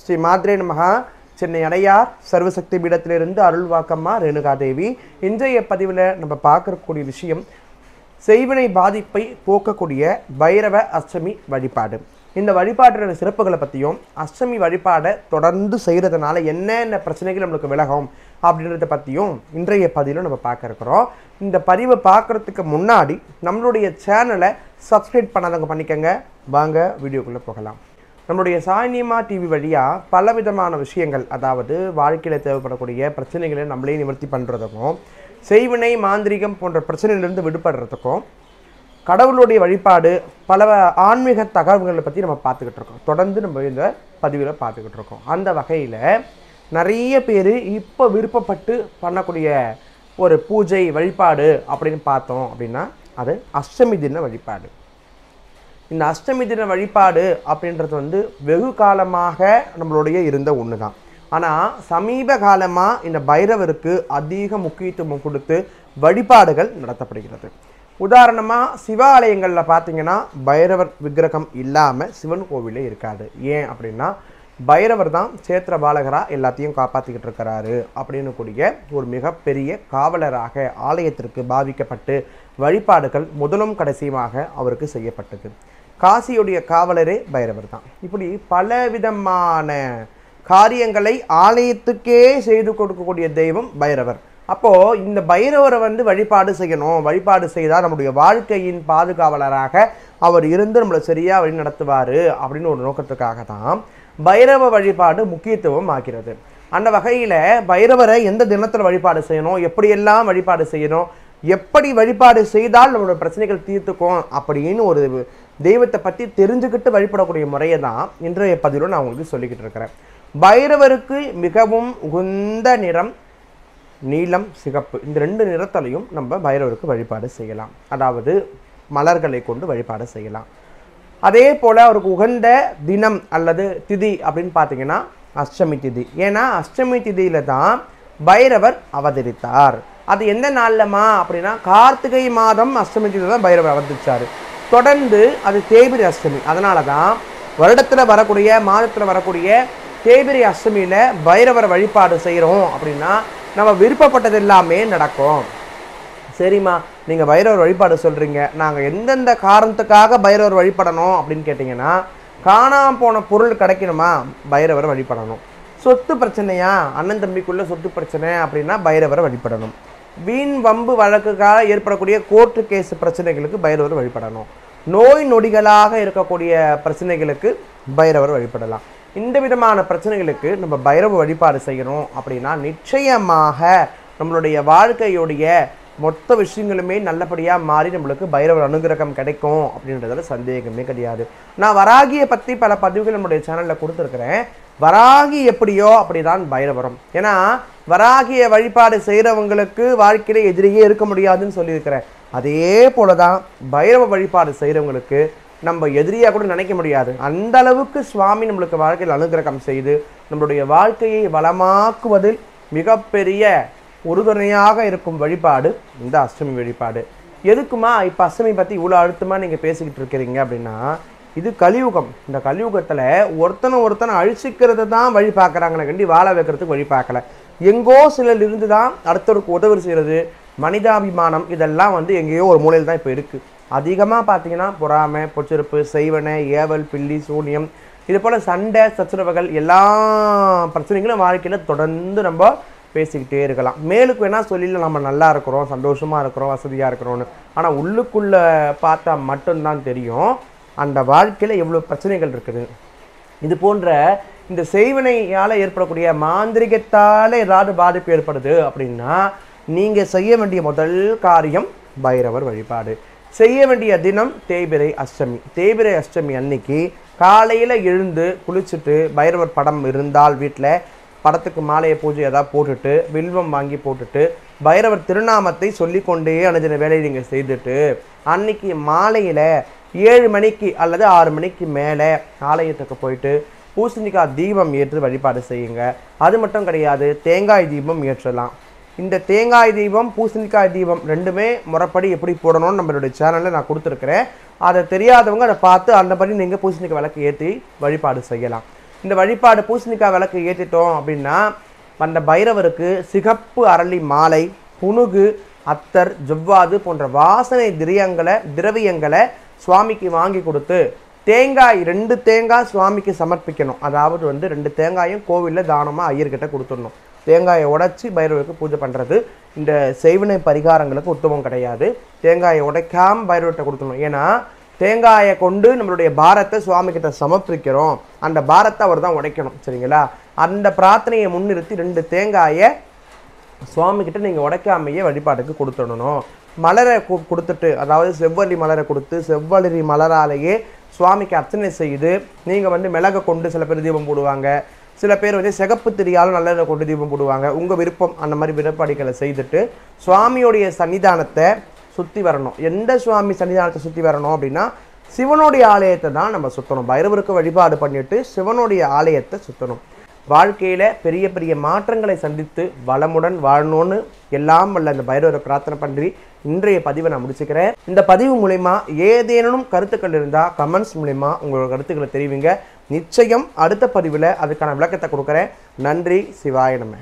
ஸ்ரீ மாத்ரே நமகா சென்னை அடையார் சர்வசக்தி பீடத்திலிருந்து அருள்வாக்கம்மா ரேணுகா தேவி இன்றைய பதிவில் நம்ம பார்க்கக்கூடிய விஷயம் செய்வினை பாதிப்பை போக்கக்கூடிய பைரவ அஷ்டமி வழிபாடு. இந்த வழிபாட்டோட சிறப்புகளை பற்றியும் அஷ்டமி வழிபாடை தொடர்ந்து செய்கிறதுனால என்னென்ன பிரச்சனைகள் நம்மளுக்கு விலகும் அப்படின்றத பற்றியும் இன்றைய பதிவில் நம்ம பார்க்க இருக்கிறோம். இந்த பதிவை பார்க்குறதுக்கு முன்னாடி நம்மளுடைய சேனலை சப்ஸ்கிரைப் பண்ணாதவங்க பண்ணிக்கங்க. வாங்க வீடியோக்குள்ளே போகலாம். நம்மளுடைய சாய்னியமா டிவி வழியாக பலவிதமான விஷயங்கள் அதாவது வாழ்க்கையில் தேவைப்படக்கூடிய பிரச்சனைகளை நம்மளே நிவர்த்தி பண்ணுறதுக்கும் செய்வினை மாந்திரிகம் போன்ற பிரச்சனைகளிலிருந்து விடுபடுறதுக்கும் கடவுளுடைய வழிபாடு பல ஆன்மீக தகவல்களை பற்றி நம்ம பார்த்துக்கிட்டு இருக்கோம். தொடர்ந்து நம்ம இந்த பதிவில் பார்த்துக்கிட்டு இருக்கோம். அந்த வகையில் நிறைய பேர் இப்போ விருப்பப்பட்டு பண்ணக்கூடிய ஒரு பூஜை வழிபாடு அப்படின்னு பார்த்தோம் அப்படின்னா அது அஷ்டமி தின வழிபாடு. இந்த அஷ்டமி தின வழிபாடு அப்படின்றது வந்து வெகு காலமாக நம்மளுடைய இருந்த ஒன்று தான் ஆனால் சமீப காலமாக இந்த பைரவருக்கு அதிக முக்கியத்துவம் கொடுத்து வழிபாடுகள் நடத்தப்படுகிறது. உதாரணமாக சிவாலயங்களில் பார்த்தீங்கன்னா பைரவர் விக்கிரகம் இல்லாமல் சிவன் கோவிலே இருக்காது ஏன் அப்படின்னா பைரவர் தான் சேத்திர பாலகராக எல்லாத்தையும் காப்பாற்றிக்கிட்டு இருக்கிறாரு அப்படின்னு கூடிய ஒரு மிகப்பெரிய காவலராக ஆலயத்திற்கு பாவிக்கப்பட்டு வழிபாடுகள் முதலும் கடைசியுமாக அவருக்கு செய்யப்பட்டது. காசியுடைய காவலரே பைரவர் தான். இப்படி பல விதமான காரியங்களை ஆலயத்துக்கே செய்து கொடுக்கக்கூடிய தெய்வம் பைரவர். அப்போது இந்த பைரவரை வந்து வழிபாடு செய்யணும். வழிபாடு செய்தால் நம்முடைய வாழ்க்கையின் பாதுகாவலராக அவர் இருந்து நம்மளை சரியாக வழி நடத்துவார் அப்படின்னு ஒரு நோக்கத்துக்காக தான் பைரவ வழிபாடு முக்கியத்துவம் ஆகிறது. அந்த வகையில் பைரவரை எந்த தினத்தில் வழிபாடு செய்யணும்? எப்படியெல்லாம் வழிபாடு செய்யணும்? எப்படி வழிபாடு செய்தால் நம்மளோட பிரச்சனைகள் தீர்த்துக்கும்? அப்படின்னு ஒரு தெய்வத்தை பற்றி தெரிஞ்சுக்கிட்டு வழிபடக்கூடிய முறையை தான் இன்றைய பதிவில் நான் உங்களுக்கு சொல்லிக்கிட்டு இருக்கிறேன். பைரவருக்கு மிகவும் உகந்த நிறம் நீலம் சிகப்பு. இந்த ரெண்டு நிறத்திலையும் நம்ம பைரவருக்கு வழிபாடு செய்யலாம். அதாவது மலர்களை கொண்டு வழிபாடு செய்யலாம். அதே போல் அவருக்கு உகந்த தினம் அல்லது திதி அப்படின்னு பார்த்தீங்கன்னா அஷ்டமி திதி. ஏன்னா அஷ்டமி திதியில் தான் பைரவர் அவதரித்தார். அது எந்த நாளில்மா அப்படின்னா கார்த்திகை மாதம் அஷ்டமி திதி தான் பைரவர் அவதரிச்சார். தொடர்ந்து அது தேய்பிரி அஷ்டமி. அதனால தான் வருடத்தில் வரக்கூடிய மாதத்தில் வரக்கூடிய தேய்பிரி அஷ்டமியில் பைரவர் வழிபாடு செய்கிறோம் அப்படின்னா நம்ம விருப்பப்பட்டது எல்லாமே நடக்கும். சரிம்மா நீங்கள் பைரவர் வழிபாடு சொல்கிறீங்க நாங்கள் எந்தெந்த காரணத்துக்காக பைரவர் வழிபடணும் அப்படின்னு கேட்டிங்கன்னா காணாமல் போன பொருள் கிடைக்கணுமா? பைரவரை வழிபடணும். சொத்து பிரச்சனையா? அண்ணன் தம்பிக்குள்ளே சொத்து பிரச்சனை அப்படின்னா பைரவரை வழிபடணும். வீண் வம்பு வழக்குக்காக ஏற்படக்கூடிய கோர்ட்டு கேஸ் பிரச்சனைகளுக்கு பைரவர் வழிபடணும். நோய் நொடிகளாக இருக்கக்கூடிய பிரச்சனைகளுக்கு பைரவர் வழிபடலாம். இந்த விதமான பிரச்சனைகளுக்கு நம்ம பைரவ வழிபாடு செய்யணும் அப்படின்னா நிச்சயமாக நம்மளுடைய வாழ்க்கையுடைய மொத்த விஷயங்களுமே நல்லபடியாக மாறி நம்மளுக்கு பைரவர் அனுகிரகம் கிடைக்கும் அப்படின்றதுல சந்தேகமே கிடையாது. நான் வராகியை பற்றி பல பதிவுகள் நம்முடைய சேனலில் கொடுத்துருக்குறேன். வராகி எப்படியோ அப்படிதான் பைரவரம். ஏன்னா வராகிய வழிபாடு செய்கிறவங்களுக்கு வாழ்க்கையில எதிரியே இருக்க முடியாதுன்னு சொல்லியிருக்கிறேன். அதே போல தான் பைரவ வழிபாடு செய்கிறவங்களுக்கு நம்ம எதிரியாக கூட நினைக்க முடியாது. அந்த அளவுக்கு சுவாமி நம்மளுக்கு வாழ்க்கையில் அனுகிரகம் செய்து நம்மளுடைய வாழ்க்கையை வளமாக்குவதில் மிகப்பெரிய உறுதுணையாக இருக்கும் வழிபாடு இந்த அஷ்டமி வழிபாடு. எதுக்குமா இப்போ அஷ்டமி பற்றி இவ்வளோ அழுத்தமாக நீங்கள் பேசிக்கிட்டு இருக்கிறீங்க அப்படின்னா இது கலியுகம். இந்த கலியுகத்தில் ஒருத்தனை ஒருத்தனை அழிச்சிக்கிறது தான் வழி பார்க்குறாங்களே கண்டி வாழ வைக்கிறதுக்கு வழி பார்க்கல. எங்கோ சிலர் இருந்து தான் அடுத்தவருக்கு உதவி செய்கிறது மனிதாபிமானம் இதெல்லாம் வந்து எங்கேயோ ஒரு மூலையில் தான் இப்போ இருக்குது அதிகமாக பார்த்தீங்கன்னா பொறாமை பொச்சிருப்பு செய்வனை ஏவல் பில்லி சூனியம் இது போல் சண்டை சச்சரவுகள் எல்லா பிரச்சனைகளும் வாழ்க்கையில் தொடர்ந்து நம்ம பேசிக்கிட்டே இருக்கலாம். மேலுக்கு வேணால் சொல்லில நம்ம நல்லா இருக்கிறோம் சந்தோஷமாக இருக்கிறோம் வசதியாக இருக்கிறோம்னு. ஆனால் உள்ளுக்குள்ளே பார்த்தா மட்டும்தான் தெரியும் அந்த வாழ்க்கையில் எவ்வளோ பிரச்சனைகள் இருக்குது. இது போன்ற இந்த செய்வினையால் ஏற்படக்கூடிய மாந்திரிகத்தால் ஏதாவது பாதிப்பு ஏற்படுது அப்படின்னா நீங்கள் செய்ய வேண்டிய முதல் காரியம் பைரவர் வழிபாடு. செய்ய வேண்டிய தினம் தேய்பிரை அஷ்டமி. தேய்பிரை அஷ்டமி அன்னைக்கு காலையில் எழுந்து குளிச்சுட்டு பைரவர் படம் இருந்தால் வீட்டில் படத்துக்கு மாலையை பூஜை ஏதாவது போட்டுட்டு வில்வம் வாங்கி போட்டுட்டு பைரவர் திருநாமத்தை சொல்லிக்கொண்டே அனுஜன வேலையை நீங்கள் செய்துட்டு அன்னைக்கு மாலையில் ஏழு மணிக்கு அல்லது ஆறு மணிக்கு மேலே ஆலயத்துக்கு போயிட்டு பூசணிக்காய் தீபம் ஏற்று வழிபாடு செய்யுங்க. அது மட்டும் கிடையாது தேங்காய் தீபம் ஏற்றலாம். இந்த தேங்காய் தீபம் பூசணிக்காய் தீபம் ரெண்டுமே முறைப்படி எப்படி போடணும்னு நம்மளுடைய சேனலில் நான் கொடுத்துருக்குறேன். அதை தெரியாதவங்க அதை பார்த்து அந்தபடி நீங்கள் பூசணிக்காய் விளக்கு ஏற்றி வழிபாடு செய்யலாம். இந்த வழிபாடு பூசணிக்காய் விளக்கு ஏற்றிட்டோம் அப்படின்னா அந்த பைரவருக்கு சிகப்பு அரளி மாலை புனுகு அத்தர் ஜவ்வாது போன்ற வாசனை திரியங்களை திரவியங்களை சுவாமிக்கு வாங்கி கொடுத்து தேங்காய் ரெண்டு தேங்காய் சுவாமிக்கு சமர்ப்பிக்கணும். அதாவது வந்து ரெண்டு தேங்காயும் கோவிலில் தானமாக ஐயர்கிட்ட கொடுத்துடணும். தேங்காயை உடைச்சி பைரவருக்கு பூஜை பண்ணுறது இந்த செய்வினை பரிகாரங்களுக்கு உத்தமம் கிடையாது. தேங்காயை உடைக்காம பைரவர்கிட்ட கொடுத்துடணும். ஏன்னா தேங்காயை கொண்டு நம்மளுடைய பாரத்தை சுவாமி கிட்ட சமர்ப்பிக்கிறோம். அந்த பாரத்தை அவர் தான் உடைக்கணும். சரிங்களா? அந்த பிரார்த்தனையை முன்னிறுத்தி ரெண்டு தேங்காயை சுவாமிக்கிட்ட நீங்கள் உடைக்காமையே வழிபாட்டுக்கு கொடுத்துடணும். மலரை கொடுத்துட்டு அதாவது செவ்வல்லி மலரை கொடுத்து செவ்வல்லி மலராலேயே சுவாமிக்கு அர்ச்சனை செய்து நீங்கள் வந்து மிளகை கொண்டு சில பேர் தீபம் போடுவாங்க. சில பேர் வந்து சிகப்பு திரியாலும் நல்லெண்ணெய் கொண்டு தீபம் போடுவாங்க. உங்கள் விருப்பம் அந்த மாதிரி விடப்பாடிகளை செய்துட்டு சுவாமியோடைய சன்னிதானத்தை சுற்றி வரணும். எந்த சுவாமி சன்னிதானத்தை சுற்றி வரணும் அப்படின்னா சிவனுடைய ஆலயத்தை தான் நம்ம சுற்றணும் பைரவருக்கு வழிபாடு பண்ணிட்டு சிவனுடைய ஆலயத்தை சுற்றணும் வாழ்க்கையில் பெரிய பெரிய மாற்றங்களை சந்தித்து வளமுடன் வாழணும்னு எல்லாம் வல்ல அந்த பைரவரை பிரார்த்தனை பண்ணி இன்றைய பதிவை நான் முடிச்சுக்கிறேன். இந்த பதிவு மூலயமா ஏதேனும் கருத்துக்கள் இருந்தால் கமெண்ட்ஸ் மூலயமா உங்களோட கருத்துக்களை தெரிவிங்க. நிச்சயம் அடுத்த பதிவில் அதுக்கான விளக்கத்தை கொடுக்குறேன். நன்றி. சிவாய நம்ம